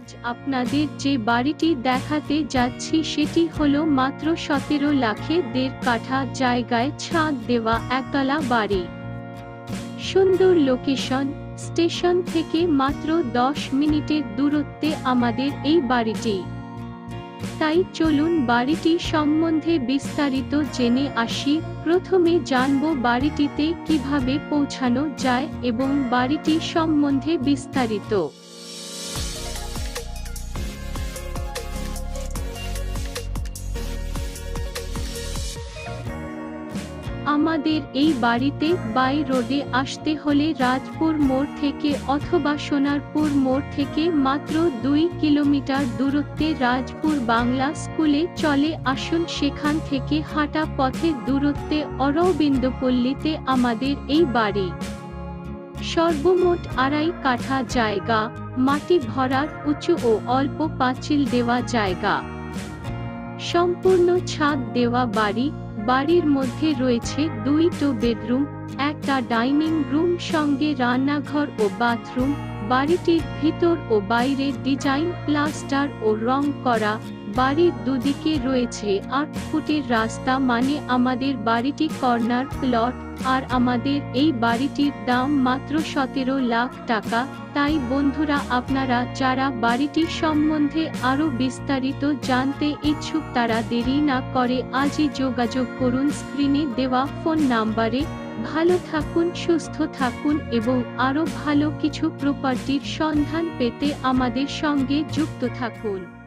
আজ আপনাদের যে বাড়িটি দেখাতে যাচ্ছি সেটি হলো মাত্র সতেরো লাখে দেড় কাঠা জায়গায় ছাদ দেওয়া একতলা বাড়ি। সুন্দর লোকেশন, স্টেশন থেকে মাত্র দশ মিনিটের দূরত্বে আমাদের এই বাড়িটি। তাই চলুন বাড়িটি সম্বন্ধে বিস্তারিত জেনে আসি। প্রথমে জানব বাড়িটিতে কীভাবে পৌঁছানো যায় এবং বাড়িটি সম্বন্ধে বিস্তারিত। আমাদের এই বাড়িতে বাই রোডে আসতে হলে রাজপুর মোড় থেকে অথবা সোনারপুর মোড় থেকে মাত্র দুই কিলোমিটার দূরত্বে রাজপুর বাংলা স্কুলে চলে আসুন। সেখান থেকে হাঁটা পথের দূরত্বে অরবিন্দপল্লীতে আমাদের এই বাড়ি। সর্বমোট আড়াই কাঠা জায়গা, মাটি ভরার উঁচু ও অল্প পাঁচিল দেওয়া জায়গা। সম্পূর্ণ ছাদ দেওয়া বাড়ি, বাড়ির মধ্যে রয়েছে দুইটো বেডরুম, একটা ডাইনিং রুম, সঙ্গে রান্নাঘর ও বাথরুম, বাড়িটির ভিতর ও বাইরে ডিজাইন, প্লাস্টার ও রং করা, বাড়ির দুদিকে রয়েছে আট ফুটের রাস্তা মানে আমাদের বাড়িটি কর্নার প্লট। আর আমাদের এই বাড়িটির দাম মাত্র সতেরো লাখ টাকা। তাই বন্ধুরা, আপনারা যারা বাড়িটি সম্বন্ধে আরও বিস্তারিত জানতে ইচ্ছুক, তারা দেরি না করে আজই যোগাযোগ করুন। স্ক্রিনে দেওয়া ফোন নাম্বারে। ভালো থাকুন, সুস্থ থাকুন এবং আরও ভালো কিছু প্রপার্টির সন্ধান পেতে আমাদের সঙ্গে যুক্ত থাকুন।